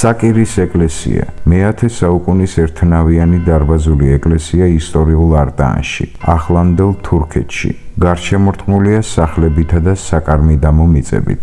საკირის ეკლესია, მეათე საუკუნის ერთნავიანი დარბაზული ეკლესია ისტორიულ არტაანში, ახლანდელ თურქეთში. გარშემორტყმულია სახლებითა და საკარმიდამო მიწებით.